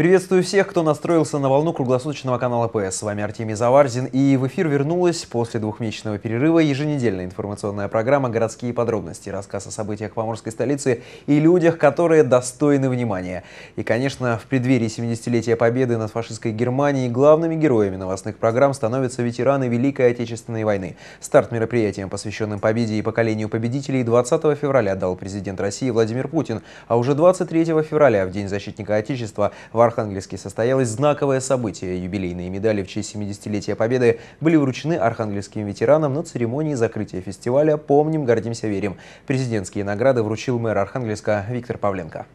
Приветствую всех, кто настроился на волну круглосуточного канала ПС. С вами Артемий Заварзин. И в эфир вернулась после двухмесячного перерыва еженедельная информационная программа «Городские подробности». Рассказ о событиях поморской столицы и людях, которые достойны внимания. И, конечно, в преддверии 70-летия Победы над фашистской Германией главными героями новостных программ становятся ветераны Великой Отечественной войны. Старт мероприятиям, посвященным победе и поколению победителей, 20 февраля дал президент России Владимир Путин. А уже 23 февраля, в День защитника Отечества, в Архангельске состоялось знаковое событие. Юбилейные медали в честь 70-летия Победы были вручены архангельским ветеранам на церемонии закрытия фестиваля «Помним, гордимся, верим». Президентские награды вручил мэр Архангельска Виктор Павленко.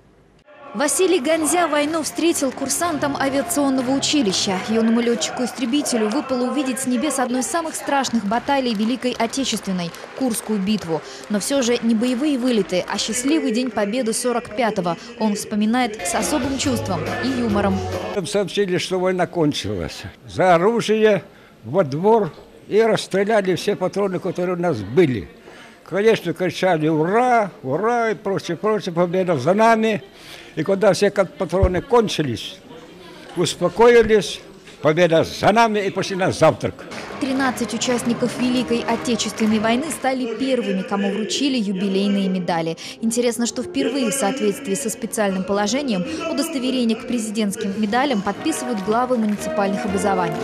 Василий Гонзя войну встретил курсантом авиационного училища. Юному летчику-истребителю выпало увидеть с небес одну из самых страшных баталий Великой Отечественной – Курскую битву. Но все же не боевые вылеты, а счастливый день Победы 45-го он вспоминает с особым чувством и юмором. Сообщили, что война кончилась. За оружие во двор и расстреляли все патроны, которые у нас были. Конечно, кричали «Ура! Ура!» и прочее, прочее, победа за нами. И когда все патроны кончились, успокоились, победа за нами и пошли на завтрак. 13 участников Великой Отечественной войны стали первыми, кому вручили юбилейные медали. Интересно, что впервые в соответствии со специальным положением удостоверение к президентским медалям подписывают главы муниципальных образований.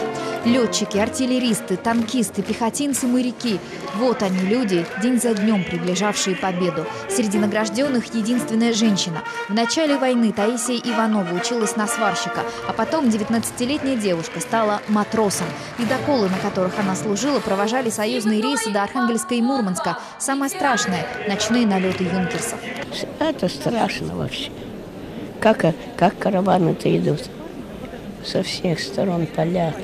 Летчики, артиллеристы, танкисты, пехотинцы, моряки – вот они люди, день за днем приближавшие победу. Среди награжденных единственная женщина. В начале войны Таисия Иванова училась на сварщика, а потом 19-летняя девушка стала матросом. Ледоколы, на которых она служила, провожали союзные рейсы до Архангельска и Мурманска. Самое страшное – ночные налеты юнкерсов. Это страшно вообще. Как, как караваны-то идут. Со всех сторон палят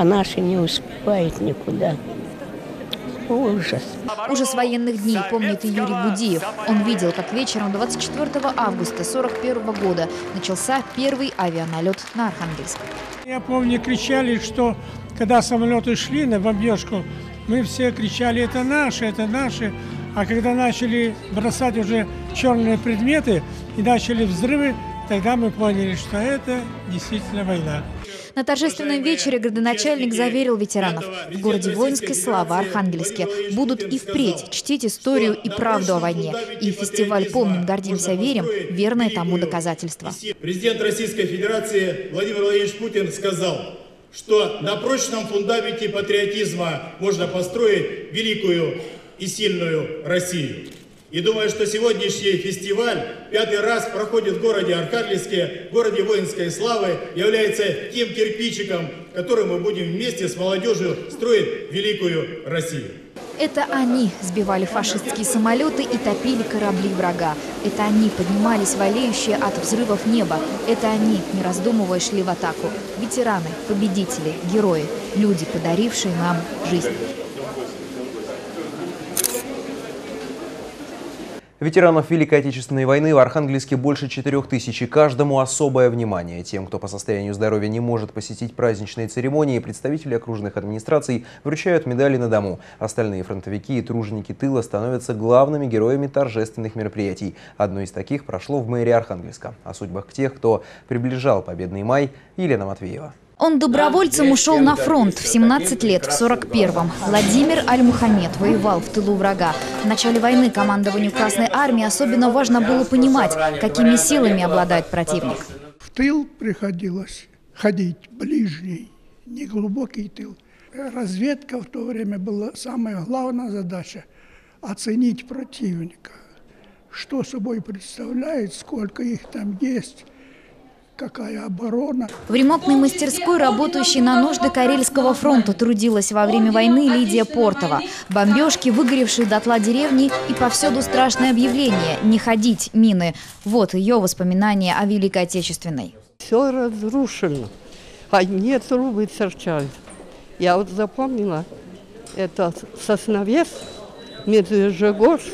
а наши не успевают никуда. Ужас. Ужас военных дней помнит и Юрий Будиев. Он видел, как вечером 24 августа 41 года начался первый авианалет на Архангельск. Я помню, кричали, что когда самолеты шли на бомбежку, мы все кричали «это наши, это наши». А когда начали бросать уже черные предметы и начали взрывы, тогда мы поняли, что это действительно война. На торжественном вечере градоначальник заверил ветеранов, в городе воинской славы Архангельске будут и впредь чтить историю и правду о войне. И фестиваль «Помним, гордимся, верим» – верное тому доказательство. Президент Российской Федерации Владимир Владимирович Путин сказал, что на прочном фундаменте патриотизма можно построить великую и сильную Россию. И думаю, что сегодняшний фестиваль пятый раз проходит в городе Архангельске, городе воинской славы, является тем кирпичиком, которым мы будем вместе с молодежью строить великую Россию. Это они сбивали фашистские самолеты и топили корабли врага. Это они поднимались валеющие от взрывов неба. Это они, не раздумывая, шли в атаку. Ветераны, победители, герои, люди, подарившие нам жизнь. Ветеранов Великой Отечественной войны в Архангельске больше 4 тысяч, и каждому особое внимание. Тем, кто по состоянию здоровья не может посетить праздничные церемонии, представители окружных администраций вручают медали на дому. Остальные фронтовики и труженики тыла становятся главными героями торжественных мероприятий. Одно из таких прошло в мэрии Архангельска. О судьбах тех, кто приближал победный май, Елена Матвеева. Он добровольцем ушел на фронт в 17 лет, в 41-м. Владимир Аль-Мухаммед воевал в тылу врага. В начале войны командованию Красной Армии особенно важно было понимать, какими силами обладает противник. В тыл приходилось ходить ближний, неглубокий тыл. Разведка в то время была самая главная задача – оценить противника. Что собой представляет, сколько их там есть – какая оборона. В ремонтной мастерской, работающей на нужды Карельского фронта, трудилась во время войны Лидия Портова. Бомбежки, выгоревшие дотла деревни и повсюду страшное объявление «Не ходить, мины». Вот ее воспоминания о Великой Отечественной. Все разрушено. Одни трубы торчали. Я вот запомнила, это Сосновец, Медвежьегорск,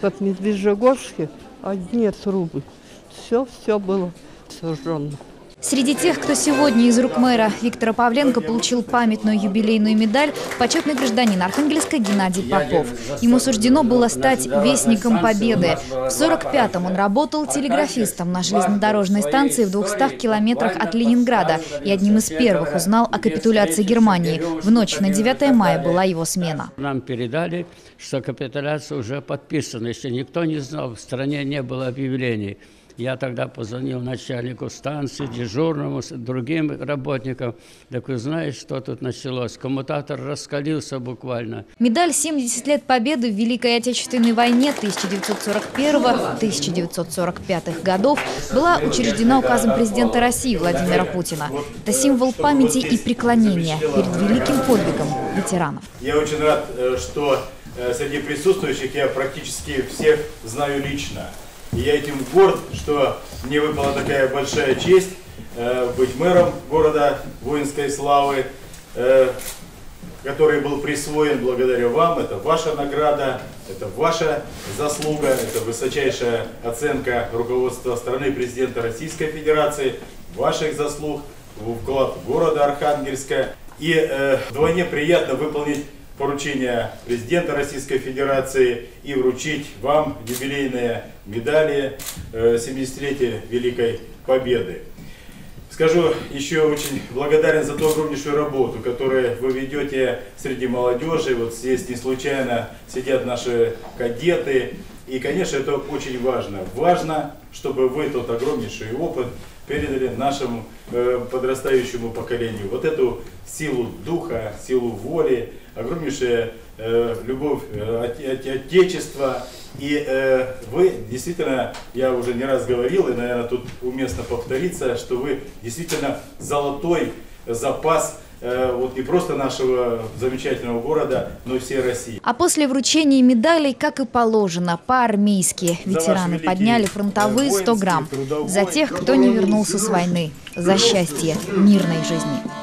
вот в Медвежьегорске одни трубы. Все, все было сожженно. Среди тех, кто сегодня из рук мэра Виктора Павленко получил памятную юбилейную медаль, почетный гражданин Архангельска Геннадий Попов. Ему суждено было стать вестником победы. В 45-м он работал телеграфистом на железнодорожной станции в 200 километрах от Ленинграда и одним из первых узнал о капитуляции Германии. В ночь на 9 мая была его смена. Нам передали, что капитуляция уже подписана. Еще никто не знал, в стране не было объявлений. Я тогда позвонил начальнику станции, дежурному, другим работникам. Так вы знаете, что тут началось? Коммутатор раскалился буквально. Медаль «70 лет Победы в Великой Отечественной войне 1941-1945 годов была учреждена указом президента России Владимира Путина. Это символ памяти и преклонения перед великим подвигом ветеранов. Я очень рад, э, что э, среди присутствующих я практически всех знаю лично. И я этим горд, что мне выпала такая большая честь э, быть мэром города воинской славы, э, который был присвоен благодаря вам. Это ваша награда, это ваша заслуга, это высочайшая оценка руководства страны президента Российской Федерации, ваших заслуг, вклад города Архангельска. И э, вдвойне приятно выполнить поручение президента Российской Федерации и вручить вам юбилейные медали 70-летия э, Великой Победы. Скажу еще очень благодарен за ту огромнейшую работу, которую вы ведете среди молодежи. Вот здесь не случайно сидят наши кадеты. И, конечно, это очень важно. Важно, чтобы вы тот огромнейший опыт передали нашему э, подрастающему поколению. Вот эту силу духа, силу воли, огромнейшая э, любовь э, от, Отечества. И э, вы действительно, я уже не раз говорил, и, наверное, тут уместно повториться, что вы действительно золотой запас вот не просто нашего замечательного города, но и всей России. А после вручения медалей, как и положено, по-армейски ветераны подняли фронтовые 100 грамм за тех, кто не вернулся с войны, за счастье мирной жизни.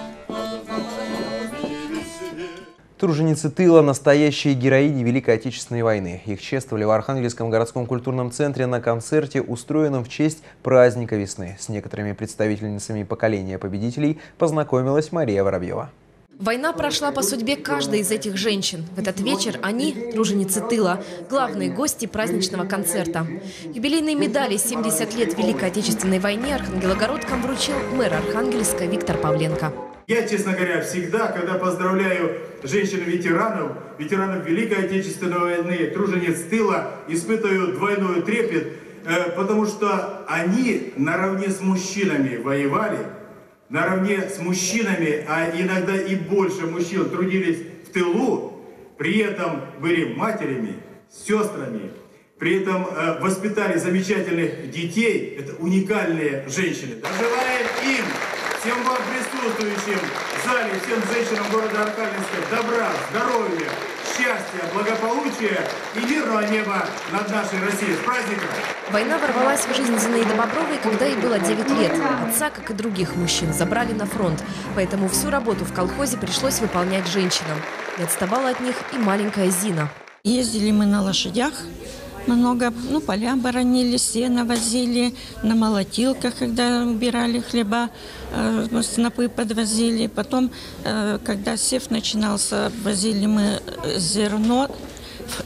Труженицы тыла – настоящие героини Великой Отечественной войны. Их чествовали в Архангельском городском культурном центре на концерте, устроенном в честь праздника весны. С некоторыми представительницами поколения победителей познакомилась Мария Воробьева. Война прошла по судьбе каждой из этих женщин. В этот вечер они – труженицы тыла, главные гости праздничного концерта. Юбилейные медали «70 лет Великой Отечественной войне» Архангелогородкам вручил мэр Архангельска Виктор Павленко. Я, честно говоря, всегда, когда поздравляю женщин-ветеранов, ветеранов Великой Отечественной войны, тружениц тыла, испытываю двойной трепет, э, потому что они наравне с мужчинами воевали, наравне с мужчинами, а иногда и больше мужчин трудились в тылу, при этом были матерями, сестрами, при этом э, воспитали замечательных детей, это уникальные женщины. Желаем им всем вам присутствующим в зале, всем женщинам города Архангельска добра, здоровья, счастья, благополучия и мирного неба над нашей Россией. С праздником! Война ворвалась в жизнь Зинаиды Бобровой, когда ей было 9 лет. Отца, как и других мужчин, забрали на фронт. Поэтому всю работу в колхозе пришлось выполнять женщинам. Не отставала от них и маленькая Зина. Ездили мы на лошадях, много, ну, поля боронили, сено возили, на молотилках, когда убирали хлеба, э, снопы подвозили. Потом, э, когда сев начинался, возили мы зерно,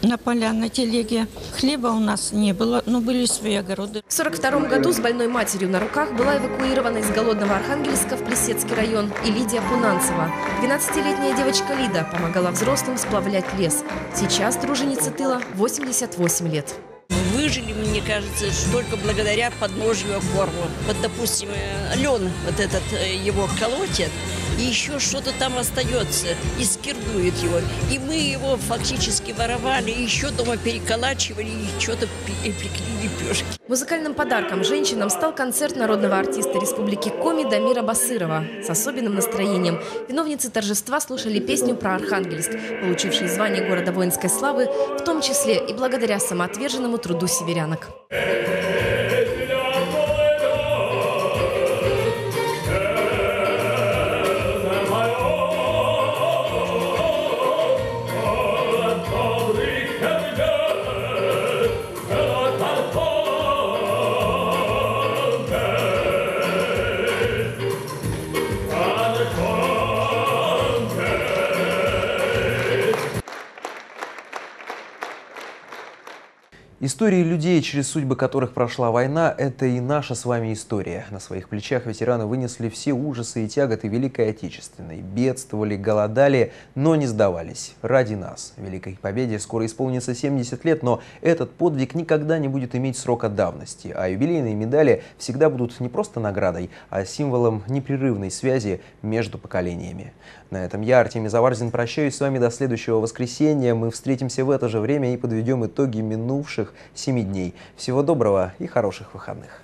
на поля, на телеге. Хлеба у нас не было, но были свои огороды. В 42 году с больной матерью на руках была эвакуирована из голодного Архангельска в Плесецкий район и Лидия Пунанцева. 12-летняя девочка Лида помогала взрослым сплавлять лес. Сейчас труженица тыла 88 лет. Выжили, мне кажется, только благодаря подножию корму. Вот, допустим, лен вот этот э, его колотит, и еще что-то там остается, и скирдует его. И мы его фактически воровали, еще дома переколачивали, и что-то пекли лепешки. Музыкальным подарком женщинам стал концерт народного артиста Республики Коми Дамира Басырова. С особенным настроением виновницы торжества слушали песню про Архангельск, получивший звание города воинской славы, в том числе и благодаря самоотверженному труду северянок. Истории людей, через судьбы которых прошла война, это и наша с вами история. На своих плечах ветераны вынесли все ужасы и тяготы Великой Отечественной. Бедствовали, голодали, но не сдавались. Ради нас. Великой Победе скоро исполнится 70 лет, но этот подвиг никогда не будет иметь срока давности. А юбилейные медали всегда будут не просто наградой, а символом непрерывной связи между поколениями. На этом я, Артемий Заварзин, прощаюсь с вами до следующего воскресенья. Мы встретимся в это же время и подведем итоги минувших семи дней. Всего доброго и хороших выходных.